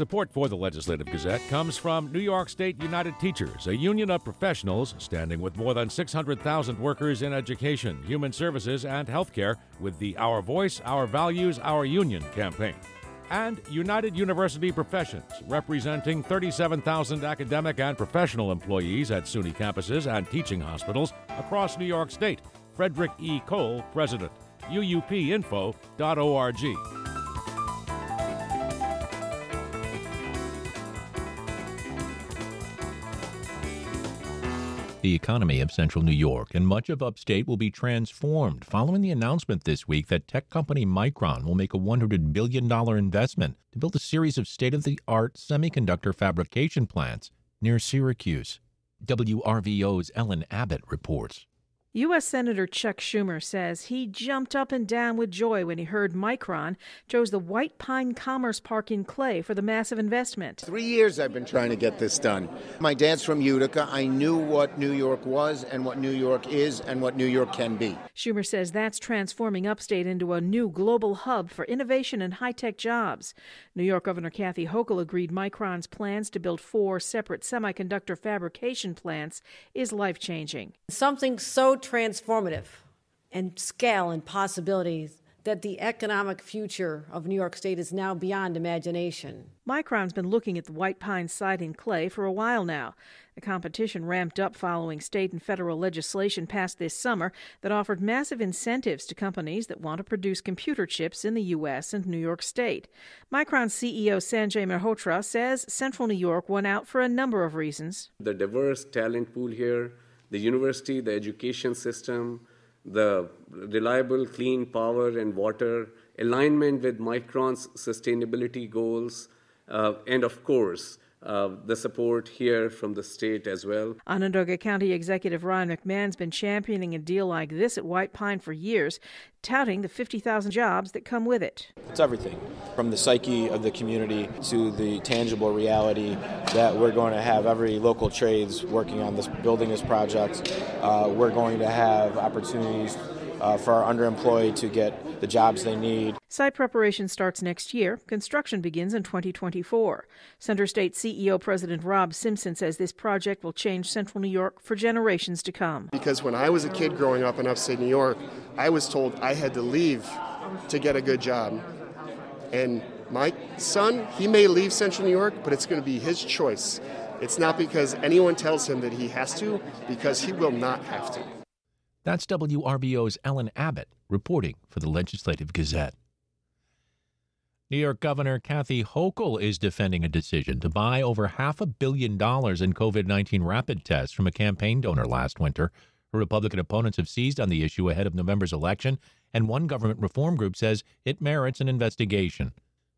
Support for the Legislative Gazette comes from New York State United Teachers, a union of professionals standing with more than 600,000 workers in education, human services, and healthcare with the Our Voice, Our Values, Our Union campaign. And United University Professions, representing 37,000 academic and professional employees at SUNY campuses and teaching hospitals across New York State. Frederick E. Kowal, President. UUPinfo.org. The economy of central New York and much of upstate will be transformed following the announcement this week that tech company Micron will make a $100 billion investment to build a series of state of the art semiconductor fabrication plants near Syracuse. WRVO's Ellen Abbott reports. U.S. Senator Chuck Schumer says he jumped up and down with joy when he heard Micron chose the White Pine Commerce Park in Clay for the massive investment. Three years I've been trying to get this done. My dad's from Utica. I knew what New York was and what New York is and what New York can be. Schumer says that's transforming upstate into a new global hub for innovation and high tech jobs. New York Governor Kathy Hochul agreed Micron's plans to build four separate semiconductor fabrication plants is life changing. Something so transformative and scale and possibilities that the economic future of New York State is now beyond imagination. Micron's been looking at the White Pine site in Clay for a while now. The competition ramped up following state and federal legislation passed this summer that offered massive incentives to companies that want to produce computer chips in the U.S. and New York State. Micron CEO Sanjay Mehrotra says Central New York won out for a number of reasons. The diverse talent pool here the university, the education system, the reliable clean power and water, alignment with Micron's sustainability goals, uh, and of course, uh, the support here from the state as well. Onondaga County Executive Ryan McMahon's been championing a deal like this at White Pine for years, touting the 50,000 jobs that come with it. It's everything from the psyche of the community to the tangible reality that we're going to have every local trades working on this, building this project. Uh, we're going to have opportunities uh, for our underemployed to get the jobs they need. Site preparation starts next year. Construction begins in 2024. Center State CEO President Rob Simpson says this project will change Central New York for generations to come. Because when I was a kid growing up in upstate New York, I was told I had to leave to get a good job. And my son, he may leave Central New York, but it's going to be his choice. It's not because anyone tells him that he has to, because he will not have to. That's WRVO's Ellen Abbott reporting for the Legislative Gazette. New York Governor Kathy Hochul is defending a decision to buy over half a billion dollars in COVID 19 rapid tests from a campaign donor last winter. Her Republican opponents have seized on the issue ahead of November's election, and one government reform group says it merits an investigation.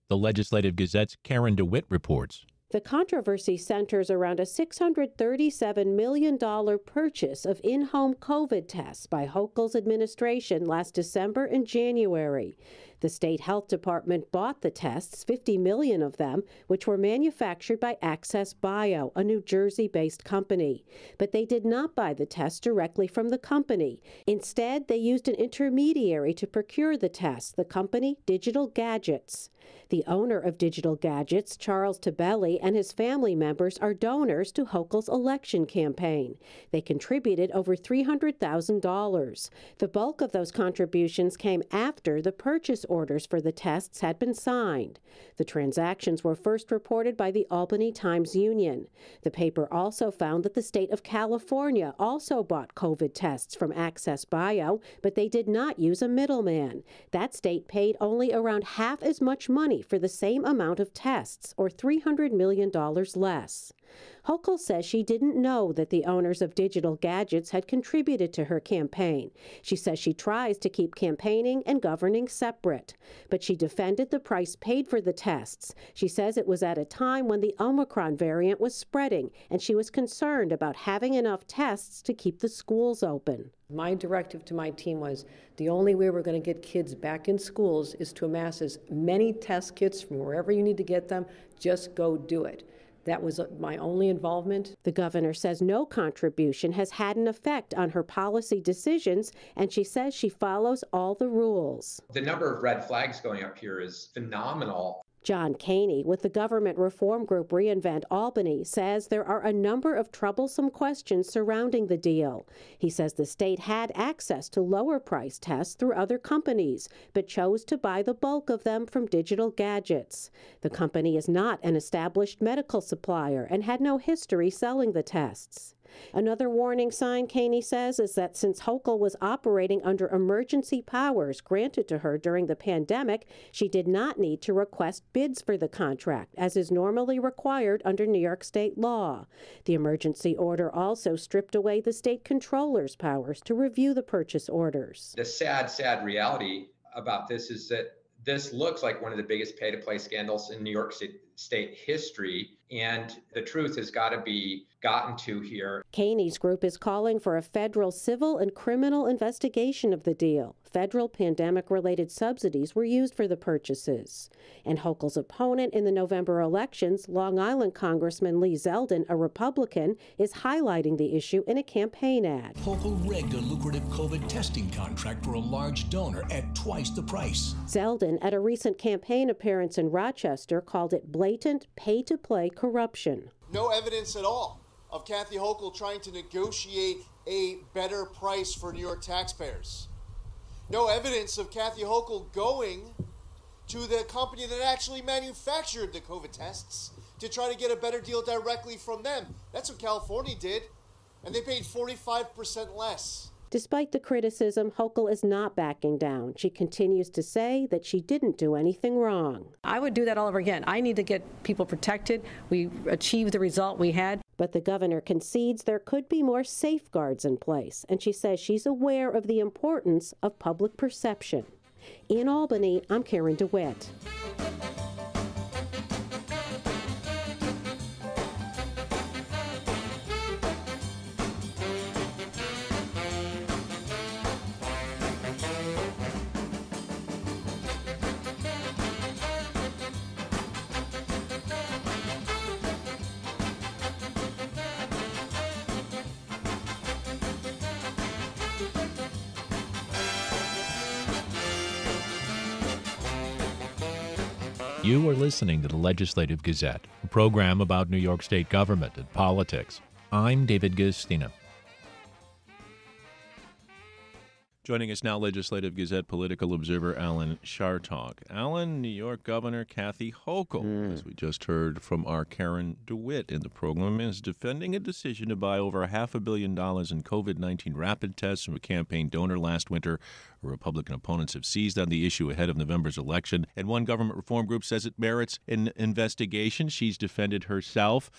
The Legislative Gazette's Karen DeWitt reports. The controversy centers around a $637 million purchase of in home COVID tests by Hochul's administration last December and January. The state health department bought the tests, 50 million of them, which were manufactured by Access Bio, a New Jersey based company. But they did not buy the tests directly from the company. Instead, they used an intermediary to procure the tests, the company Digital Gadgets. The owner of Digital Gadgets, Charles Tebele, and his family members are donors to Hochul's election campaign. They contributed over $300,000. The bulk of those contributions came after the purchase orders for the tests had been signed. The transactions were first reported by the Albany Times Union. The paper also found that the state of California also bought COVID tests from Access Bio, but they did not use a middleman. That state paid only around half as much money for the same amount of tests, or $300 million less. Hochul says she didn't know that the owners of digital gadgets had contributed to her campaign. She says she tries to keep campaigning and governing separate. But she defended the price paid for the tests. She says it was at a time when the Omicron variant was spreading, and she was concerned about having enough tests to keep the schools open. My directive to my team was the only way we're going to get kids back in schools is to amass as many test kits from wherever you need to get them. Just go do it. That was uh, my only involvement. The governor says no contribution has had an effect on her policy decisions, and she says she follows all the rules. The number of red flags going up here is phenomenal. John Kaehny with the government reform group Reinvent Albany says there are a number of troublesome questions surrounding the deal. He says the state had access to lower price tests through other companies, but chose to buy the bulk of them from Digital Gadgets. The company is not an established medical supplier and had no history selling the tests. Another warning sign, Kaehny says, is that since Hochul was operating under emergency powers granted to her during the pandemic, she did not need to request bids for the contract, as is normally required under New York state law. The emergency order also stripped away the state controller's powers to review the purchase orders. The sad, sad reality about this is that this looks like one of the biggest pay to play scandals in New York State history. And the truth has got to be gotten to here. Kaehny's group is calling for a federal civil and criminal investigation of the deal. Federal pandemic related subsidies were used for the purchases. And Hochul's opponent in the November elections, Long Island Congressman Lee Zeldin, a Republican, is highlighting the issue in a campaign ad. Hochul rigged a lucrative COVID testing contract for a large donor at twice the price. Zeldin, at a recent campaign appearance in Rochester, called it blatant pay to play corruption. No evidence at all of Kathy Hochul trying to negotiate a better price for New York taxpayers. No evidence of Kathy Hochul going to the company that actually manufactured the COVID tests to try to get a better deal directly from them. That's what California did, and they paid 45% less. Despite the criticism, Hochul is not backing down. She continues to say that she didn't do anything wrong. I would do that all over again. I need to get people protected. We achieved the result we had. But the governor concedes there could be more safeguards in place, and she says she's aware of the importance of public perception. In Albany, I'm Karen DeWitt. Are listening to the Legislative Gazette, a program about New York State government and politics. I'm David Guistina. Joining us now, Legislative Gazette political observer Alan Chartock. Alan, New York Governor Kathy Hochul, mm. as we just heard from our Karen DeWitt in the program, is defending a decision to buy over half a billion dollars in COVID 19 rapid tests from a campaign donor last winter. Republican opponents have seized on the issue ahead of November's election, and one government reform group says it merits an investigation. She's defended herself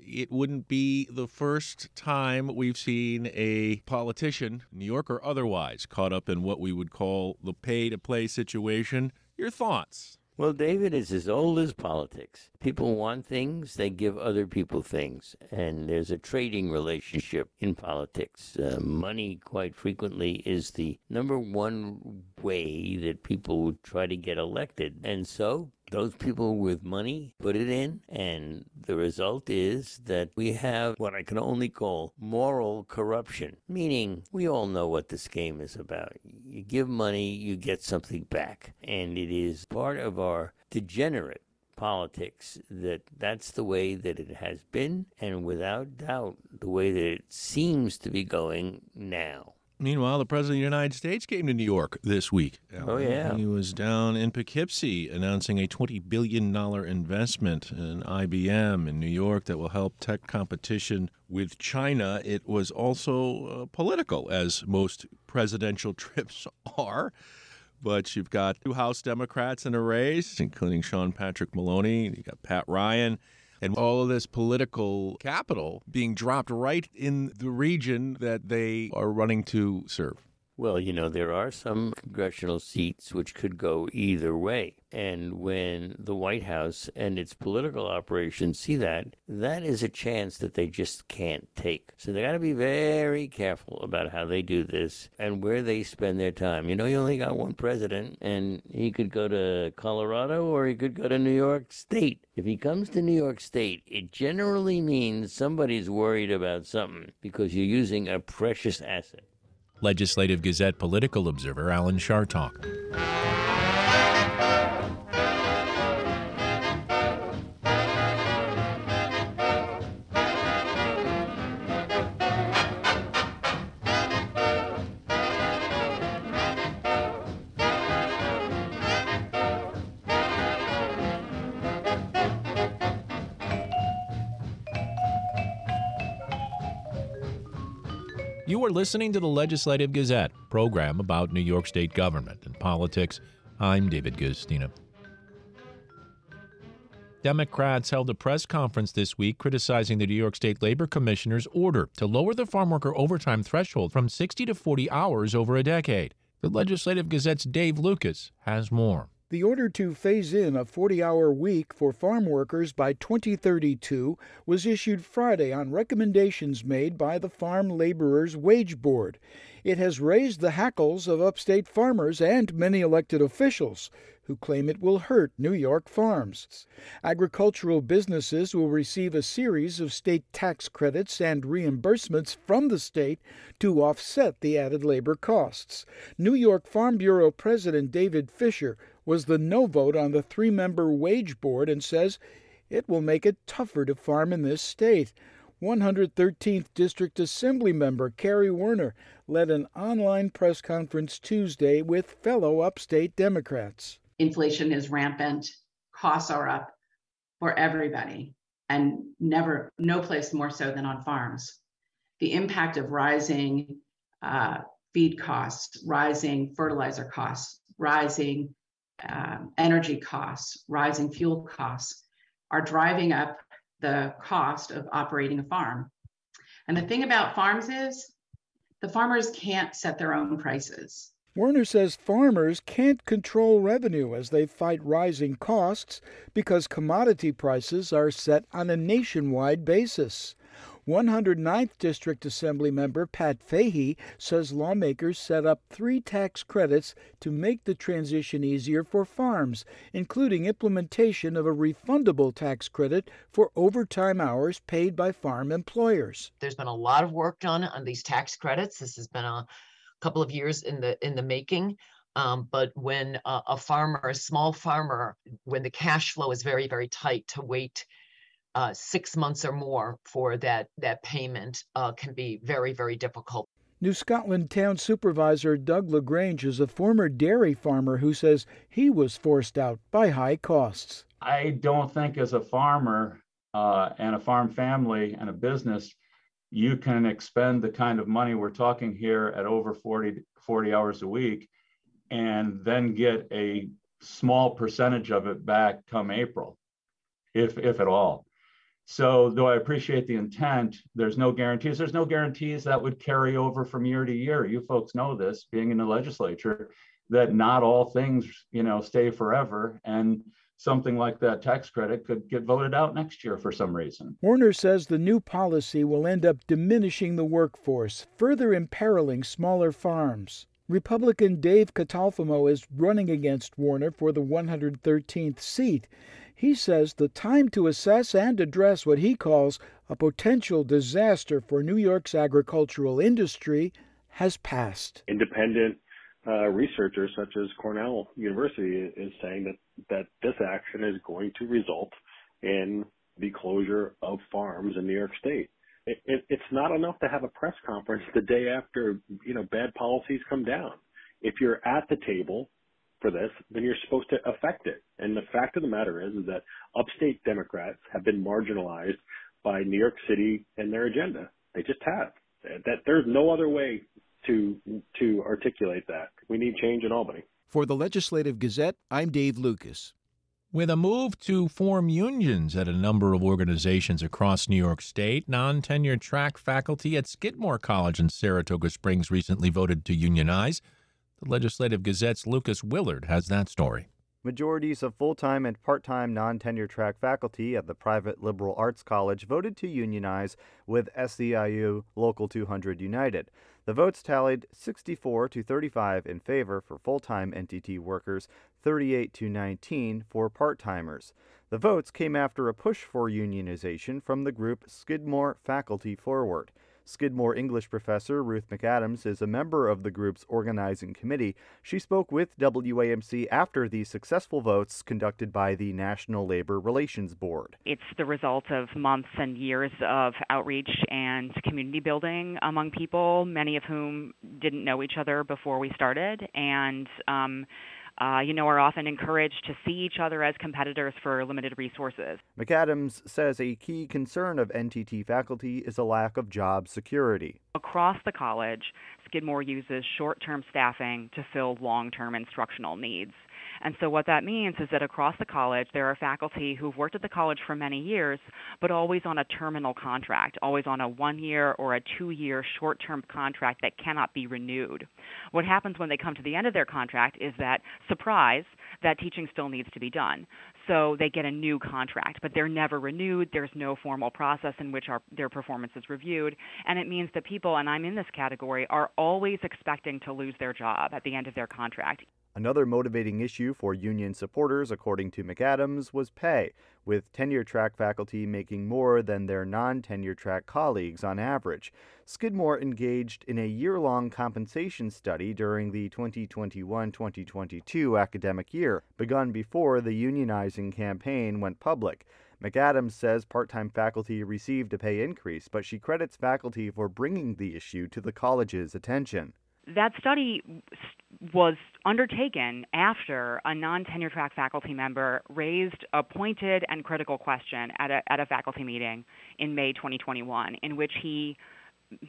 it wouldn't be the first time we've seen a politician, New York or otherwise, caught up in what we would call the pay to play situation. Your thoughts? Well, David, is as old as politics. People want things, they give other people things. And there's a trading relationship in politics. Uh, money, quite frequently, is the number one way that people try to get elected. And so those people with money put it in, and the result is that we have what I can only call moral corruption, meaning we all know what this game is about. You give money, you get something back, and it is part of our degenerate politics that that's the way that it has been, and without doubt, the way that it seems to be going now. Meanwhile, the President of the United States came to New York this week. Oh, yeah. He was down in Poughkeepsie announcing a $20 billion investment in IBM in New York that will help tech competition with China. It was also uh, political, as most presidential trips are. But you've got two House Democrats in a race, including Sean Patrick Maloney. You've got Pat Ryan and all of this political capital being dropped right in the region that they are running to serve. Well, you know, there are some congressional seats which could go either way. And when the White House and its political operations see that, that is a chance that they just can't take. So they got to be very careful about how they do this and where they spend their time. You know, you only got one president, and he could go to Colorado or he could go to New York State. If he comes to New York State, it generally means somebody's worried about something because you're using a precious asset. Legislative Gazette political observer Alan Chartock. You are listening to the Legislative Gazette, program about New York State government and politics. I'm David Guistina. Democrats held a press conference this week criticizing the New York State Labor Commissioner's order to lower the farm worker overtime threshold from 60 to 40 hours over a decade. The Legislative Gazette's Dave Lucas has more. The order to phase in a 40 hour week for farm workers by 2032 was issued Friday on recommendations made by the Farm Laborers Wage Board. It has raised the hackles of upstate farmers and many elected officials who claim it will hurt New York farms. Agricultural businesses will receive a series of state tax credits and reimbursements from the state to offset the added labor costs. New York Farm Bureau President David Fisher was the no vote on the three member wage board and says it will make it tougher to farm in this state. 113th District Assembly member Carrie Woerner led an online press conference Tuesday with fellow upstate Democrats. Inflation is rampant, costs are up for everybody, and never, no place more so than on farms. The impact of rising uh, feed costs, rising fertilizer costs, rising um, energy costs, rising fuel costs are driving up the cost of operating a farm. And the thing about farms is the farmers can't set their own prices. Woerner says farmers can't control revenue as they fight rising costs because commodity prices are set on a nationwide basis. 109th District Assembly member Pat Fahy says lawmakers set up three tax credits to make the transition easier for farms, including implementation of a refundable tax credit for overtime hours paid by farm employers. There's been a lot of work done on these tax credits. This has been a couple of years in the in the making. Um, but when a, a farmer, a small farmer, when the cash flow is very, very tight, to wait uh, six months or more for that that payment uh, can be very very difficult. New Scotland Town Supervisor Doug LaGrange is a former dairy farmer who says he was forced out by high costs. I don't think, as a farmer uh, and a farm family and a business, you can expend the kind of money we're talking here at over 40, 40 hours a week and then get a small percentage of it back come April, if, if at all. So, though I appreciate the intent, there's no guarantees. There's no guarantees that would carry over from year to year. You folks know this, being in the legislature, that not all things, you know, stay forever. And something like that tax credit could get voted out next year for some reason. Woerner says the new policy will end up diminishing the workforce, further imperiling smaller farms. Republican Dave Catalfamo is running against Woerner for the 113th seat. He says the time to assess and address what he calls a potential disaster for New York's agricultural industry has passed. Independent uh, researchers such as Cornell University is saying that, that this action is going to result in the closure of farms in New York State. It, it, it's not enough to have a press conference the day after you know bad policies come down. If you're at the table for this, then you're supposed to affect it. And the fact of the matter is, is that upstate Democrats have been marginalized by New York City and their agenda. They just have. That there's no other way to to articulate that. We need change in Albany. For the Legislative Gazette, I'm Dave Lucas. With a move to form unions at a number of organizations across New York State, non tenured track faculty at Skidmore College in Saratoga Springs recently voted to unionize. The Legislative Gazette's Lucas Willard has that story. Majorities of full time and part time non tenure track faculty at the private liberal arts college voted to unionize with SEIU Local 200 United. The votes tallied 64 to 35 in favor for full time NTT workers, 38 to 19 for part timers. The votes came after a push for unionization from the group Skidmore Faculty Forward. Skidmore English professor Ruth McAdams is a member of the group's organizing committee. She spoke with WAMC after the successful votes conducted by the National Labor Relations Board. It's the result of months and years of outreach and community building among people, many of whom didn't know each other before we started. And um, uh, you know, are often encouraged to see each other as competitors for limited resources. McAdams says a key concern of NTT faculty is a lack of job security. Across the college, Skidmore uses short term staffing to fill long term instructional needs. And so, what that means is that across the college, there are faculty who've worked at the college for many years, but always on a terminal contract, always on a one year or a two year short term contract that cannot be renewed. What happens when they come to the end of their contract is that, surprise, that teaching still needs to be done. So they get a new contract, but they're never renewed. There's no formal process in which our, their performance is reviewed. And it means that people, and I'm in this category, are always expecting to lose their job at the end of their contract. Another motivating issue for union supporters, according to McAdams, was pay, with tenure track faculty making more than their non tenure track colleagues on average. Skidmore engaged in a year long compensation study during the 2021 2022 academic year, begun before the unionizing campaign went public. McAdams says part time faculty received a pay increase, but she credits faculty for bringing the issue to the college's attention that study was undertaken after a non tenure track faculty member raised a pointed and critical question at a, at a faculty meeting in May 2021, in which he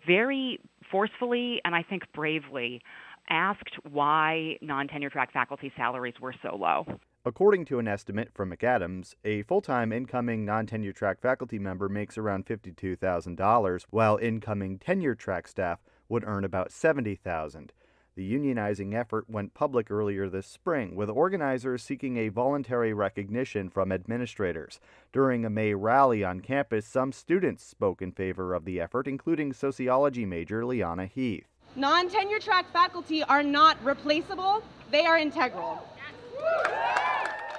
very forcefully and I think bravely asked why non tenure track faculty salaries were so low. According to an estimate from McAdams, a full time incoming non tenure track faculty member makes around $52,000, while incoming tenure track staff would earn about 70,000. The unionizing effort went public earlier this spring, with organizers seeking a voluntary recognition from administrators. During a May rally on campus, some students spoke in favor of the effort, including sociology major Liana Heath. Non tenure track faculty are not replaceable, they are integral.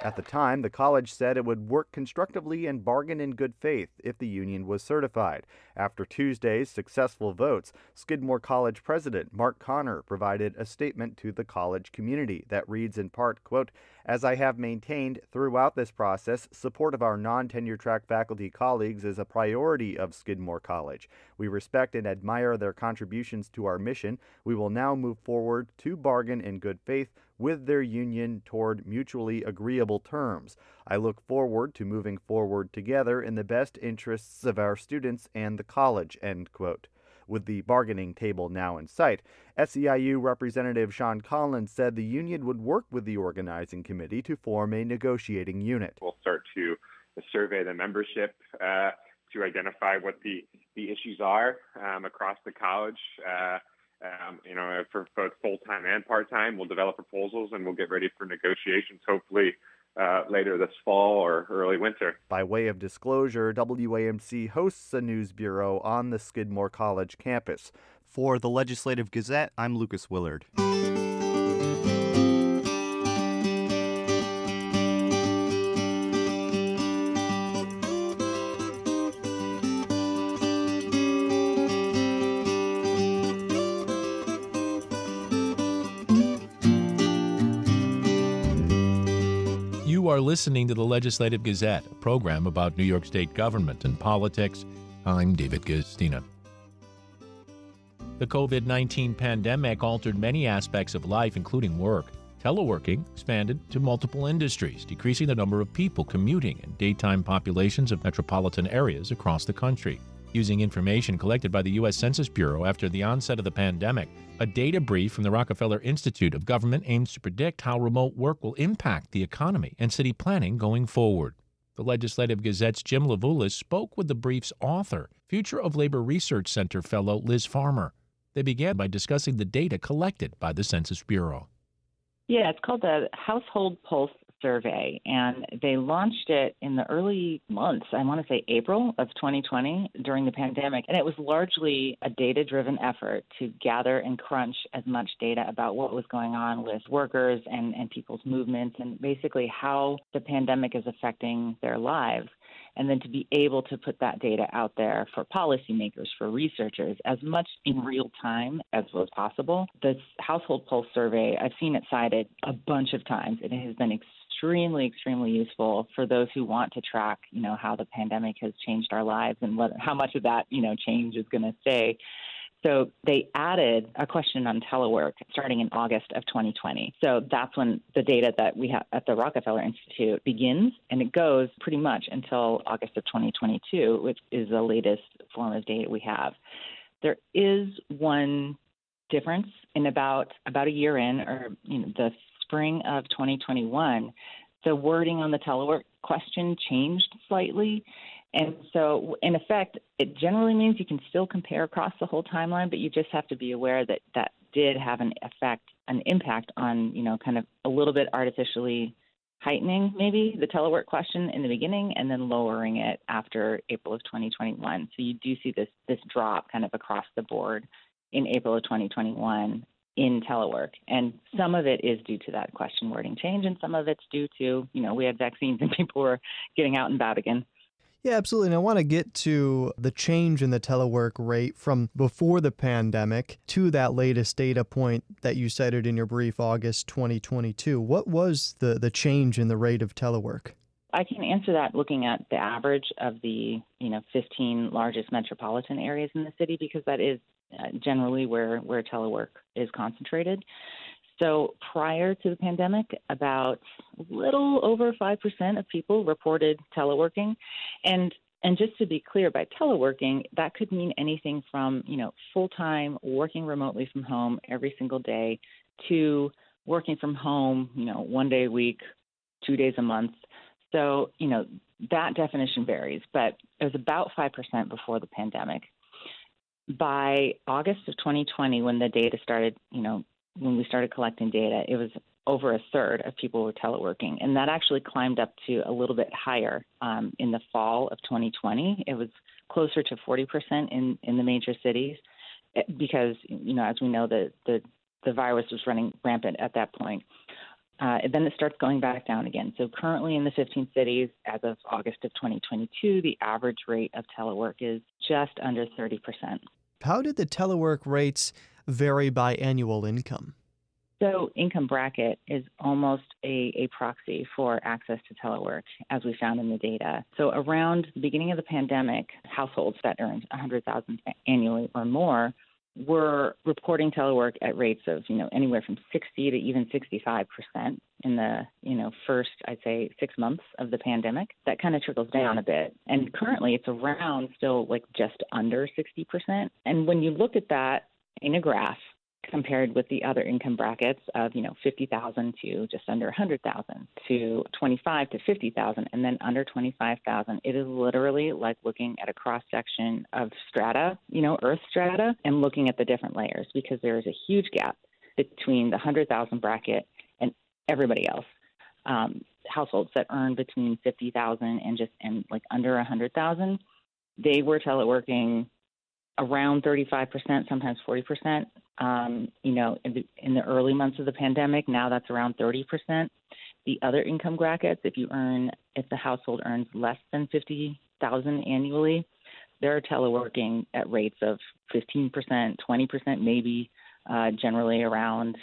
At the time, the college said it would work constructively and bargain in good faith if the union was certified. After Tuesday's successful votes, Skidmore College president Marc Conner provided a statement to the college community that reads in part, quote, "As I have maintained throughout this process, support of our non-tenure track faculty colleagues is a priority of Skidmore College. We respect and admire their contributions to our mission. We will now move forward to bargain in good faith with their union toward mutually agreeable terms. I look forward to moving forward together in the best interests of our students and the college. End quote. With the bargaining table now in sight, SEIU Representative Sean Collins said the union would work with the organizing committee to form a negotiating unit. We'll start to survey the membership uh, to identify what the, the issues are um, across the college. Uh, um, you know, for both full time and part time. We'll develop proposals and we'll get ready for negotiations hopefully uh, later this fall or early winter. By way of disclosure, WAMC hosts a news bureau on the Skidmore College campus. For the Legislative Gazette, I'm Lucas Willard. Listening to the Legislative Gazette, a program about New York State government and politics. I'm David Guistina. The COVID 19 pandemic altered many aspects of life, including work. Teleworking expanded to multiple industries, decreasing the number of people commuting in daytime populations of metropolitan areas across the country using information collected by the U.S. Census Bureau after the onset of the pandemic. A data brief from the Rockefeller Institute of Government aims to predict how remote work will impact the economy and city planning going forward. The Legislative Gazette's Jim Levulis spoke with the brief's author, Future of Labor Research Center fellow Liz Farmer. They began by discussing the data collected by the Census Bureau. Yeah, it's called the Household Pulse survey, and they launched it in the early months, I want to say April of 2020 during the pandemic. And it was largely a data driven effort to gather and crunch as much data about what was going on with workers and, and people's movements and basically how the pandemic is affecting their lives and then to be able to put that data out there for policymakers, for researchers, as much in real time as was possible. This household pulse survey, I've seen it cited a bunch of times, and it has been extremely, extremely useful for those who want to track, you know, how the pandemic has changed our lives and what, how much of that, you know, change is going to stay. So they added a question on telework starting in August of 2020. So that's when the data that we have at the Rockefeller Institute begins, and it goes pretty much until August of 2022, which is the latest form of data we have. There is one difference in about about a year in, or you know, the spring of 2021. The wording on the telework question changed slightly. And so, in effect, it generally means you can still compare across the whole timeline, but you just have to be aware that that did have an effect, an impact on, you know, kind of a little bit artificially heightening maybe the telework question in the beginning and then lowering it after April of 2021. So you do see this this drop kind of across the board in April of 2021 in telework. And some of it is due to that question wording change, and some of it's due to, you know, we had vaccines and people were getting out and about again. Yeah, absolutely. And I want to get to the change in the telework rate from before the pandemic to that latest data point that you cited in your brief, August 2022. What was the, the change in the rate of telework? I can answer that looking at the average of the, you know, 15 largest metropolitan areas in the city because that is Uh, generally where where telework is concentrated. So prior to the pandemic, about a little over 5% of people reported teleworking. And and just to be clear, by teleworking, that could mean anything from, you know, full-time working remotely from home every single day to working from home, you know, one day a week, two days a month. So, you know, that definition varies, but it was about 5% before the pandemic. By August of 2020, when the data started, you know, when we started collecting data, it was over a third of people were teleworking, and that actually climbed up to a little bit higher um, in the fall of 2020. It was closer to 40% in in the major cities eh, because you know, as we know, the the the virus was running rampant at that point. Uh, then it starts going back down again. So currently in the 15 cities, as of August of 2022, the average rate of telework is just under 30%. How did the telework rates vary by annual income? So, income bracket is almost a, a proxy for access to telework, as we found in the data. So, around the beginning of the pandemic, households that earned 100,000 annually or more were reporting telework at rates of you know anywhere from 60 to even 65 percent in the you know first I'd say six months of the pandemic. That kind of trickles down a bit, and currently it's around still like just under 60 percent. And when you look at that in a graph compared with the other income brackets of you know 50,000 to just under 100,000 to 25 to 50,000 and then under 25,000 it is literally like looking at a cross section of strata you know earth strata and looking at the different layers because there is a huge gap between the 100,000 bracket and everybody else um, households that earn between 50,000 and just and like under 100,000 they were teleworking around 35%, sometimes 40%. Um, you know, in the, in the early months of the pandemic, now that's around 30%. The other income brackets, if you earn, if the household earns less than 50,000 annually, they're teleworking at rates of 15%, 20%, maybe uh, generally around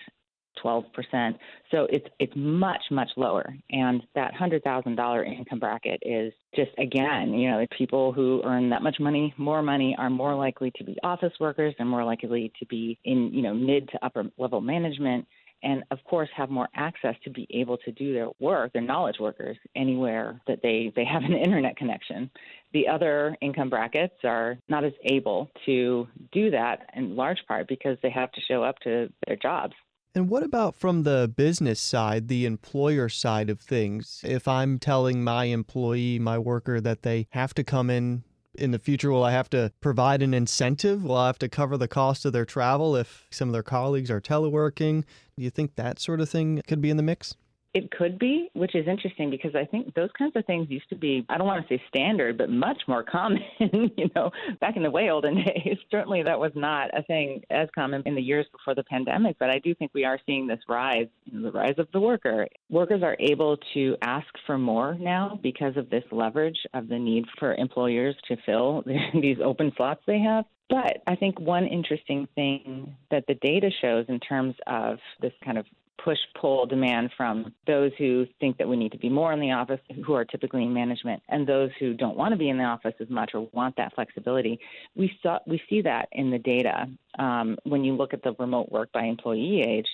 12%. So it's it's much much lower, and that hundred thousand dollar income bracket is just again, you know, people who earn that much money, more money, are more likely to be office workers and more likely to be in you know mid to upper level management. And of course, have more access to be able to do their work, their knowledge workers, anywhere that they, they have an internet connection. The other income brackets are not as able to do that in large part because they have to show up to their jobs and what about from the business side, the employer side of things? If I'm telling my employee, my worker, that they have to come in in the future, will I have to provide an incentive? Will I have to cover the cost of their travel if some of their colleagues are teleworking? Do you think that sort of thing could be in the mix? It could be, which is interesting because I think those kinds of things used to be, I don't want to say standard, but much more common, you know, back in the way olden days. Certainly that was not a thing as common in the years before the pandemic, but I do think we are seeing this rise, the rise of the worker. Workers are able to ask for more now because of this leverage of the need for employers to fill these open slots they have. But I think one interesting thing that the data shows in terms of this kind of push pull demand from those who think that we need to be more in the office, who are typically in management, and those who don't want to be in the office as much or want that flexibility. We saw we see that in the data um, when you look at the remote work by employee age.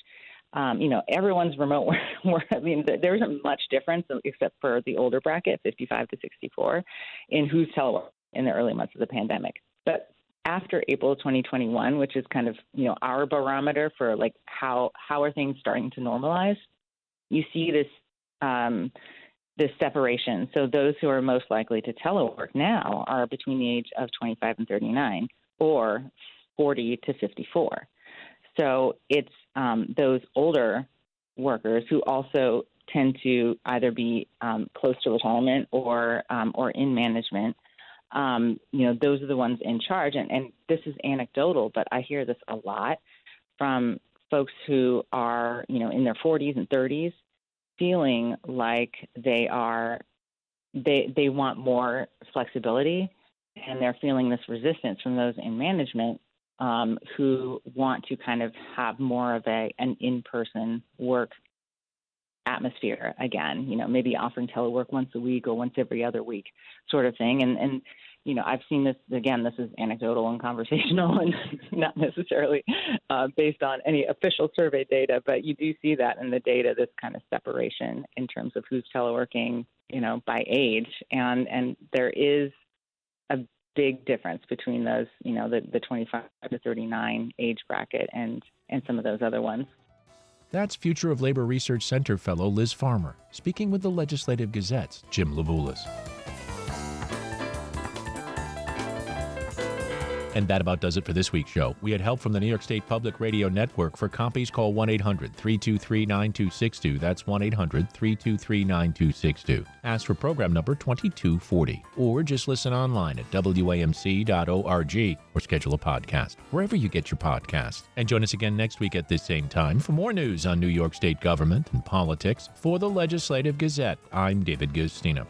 Um, you know, everyone's remote work. I mean, there isn't much difference except for the older bracket, 55 to 64, in who's telework in the early months of the pandemic. But after April 2021, which is kind of you know our barometer for like how how are things starting to normalize, you see this um, this separation. So those who are most likely to telework now are between the age of 25 and 39, or 40 to 54. So it's um, those older workers who also tend to either be um, close to retirement or um, or in management um, you know, those are the ones in charge. And, and this is anecdotal, but I hear this a lot from folks who are, you know, in their 40s and 30s, feeling like they are, they they want more flexibility, and they're feeling this resistance from those in management um, who want to kind of have more of a an in-person work atmosphere again. You know, maybe offering telework once a week or once every other week, sort of thing. And and you know, I've seen this again. This is anecdotal and conversational, and not necessarily uh, based on any official survey data. But you do see that in the data, this kind of separation in terms of who's teleworking, you know, by age, and and there is a big difference between those, you know, the the 25 to 39 age bracket and and some of those other ones. That's Future of Labor Research Center fellow Liz Farmer speaking with the Legislative Gazette's Jim Levulis. And that about does it for this week's show. We had help from the New York State Public Radio Network. For copies, call 1 800 323 9262. That's 1 800 323 9262. Ask for program number 2240. Or just listen online at WAMC.org or schedule a podcast wherever you get your podcast. And join us again next week at this same time for more news on New York State government and politics. For the Legislative Gazette, I'm David Guistina.